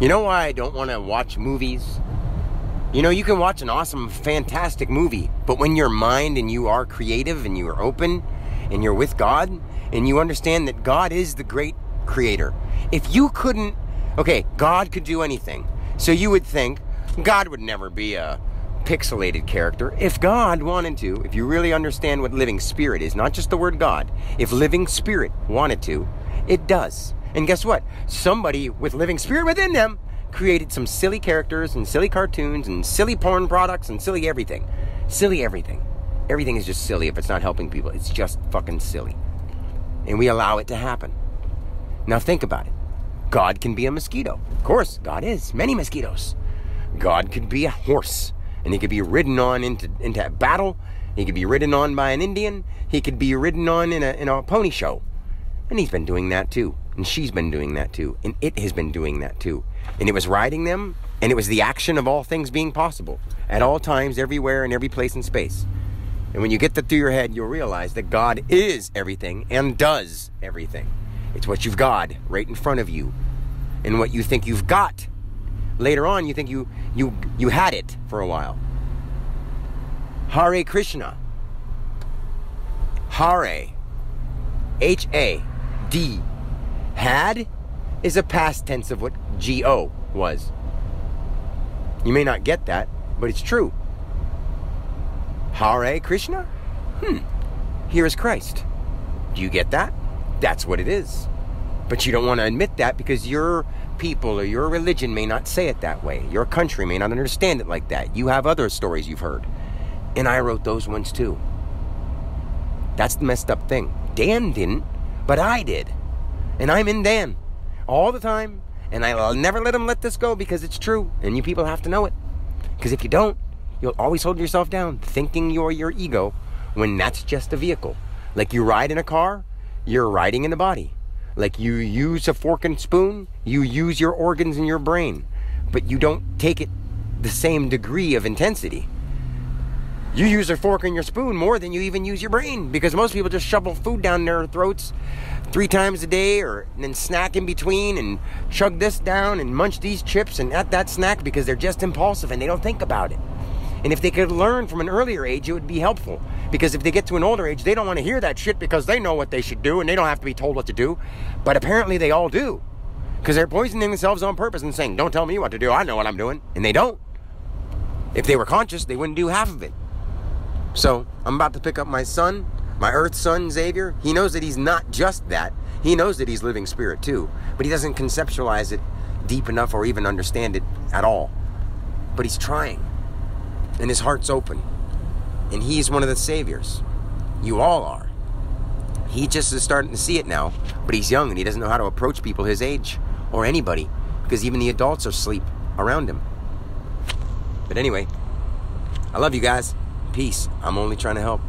You know why I don't want to watch movies? You know, you can watch an awesome, fantastic movie, but when your mind and you are creative and you are open and you're with God and you understand that God is the great creator, if you couldn't, okay, God could do anything. So you would think God would never be a pixelated character. If God wanted to, if you really understand what living spirit is, not just the word God, if living spirit wanted to, it does. And guess what? Somebody with living spirit within them created some silly characters and silly cartoons and silly porn products and silly everything. Silly everything. Everything is just silly if it's not helping people. It's just fucking silly. And we allow it to happen. Now think about it. God can be a mosquito. Of course, God is. Many mosquitoes. God could be a horse. And he could be ridden on into, into battle. He could be ridden on by an Indian. He could be ridden on in a, in a pony show. And he's been doing that too. And she's been doing that too. And it has been doing that too. And it was riding them, and it was the action of all things being possible at all times, everywhere, and every place in space. And when you get that through your head, you'll realize that God is everything and does everything. It's what you've got right in front of you. And what you think you've got. Later on, you think you, you, you had it for a while. Hare Krishna. Hare. H A D. Had is a past tense of what G O was. You may not get that, but it's true. Hare Krishna? Hmm. Here is Christ. Do you get that? That's what it is. But you don't want to admit that because your people or your religion may not say it that way. Your country may not understand it like that. You have other stories you've heard. And I wrote those ones too. That's the messed up thing. Dan didn't, but I did. And I'm in Dan all the time. And I'll never let him let this go because it's true. And you people have to know it. Because if you don't, you'll always hold yourself down thinking you're your ego when that's just a vehicle. Like you ride in a car, you're riding in a body. Like you use a fork and spoon, you use your organs and your brain, but you don't take it the same degree of intensity. You use a fork and your spoon more than you even use your brain because most people just shovel food down their throats three times a day or then snack in between and chug this down and munch these chips and at that snack because they're just impulsive and they don't think about it. And if they could learn from an earlier age, it would be helpful. Because if they get to an older age, they don't want to hear that shit because they know what they should do and they don't have to be told what to do. But apparently they all do. Because they're poisoning themselves on purpose and saying, don't tell me what to do, I know what I'm doing. And they don't. If they were conscious, they wouldn't do half of it. So I'm about to pick up my son, my earth son, Xavier. He knows that he's not just that. He knows that he's living spirit too. But he doesn't conceptualize it deep enough or even understand it at all. But he's trying and his heart's open. And he's one of the saviors. You all are. He just is starting to see it now, but he's young and he doesn't know how to approach people his age or anybody because even the adults are asleep around him. But anyway, I love you guys. Peace. I'm only trying to help.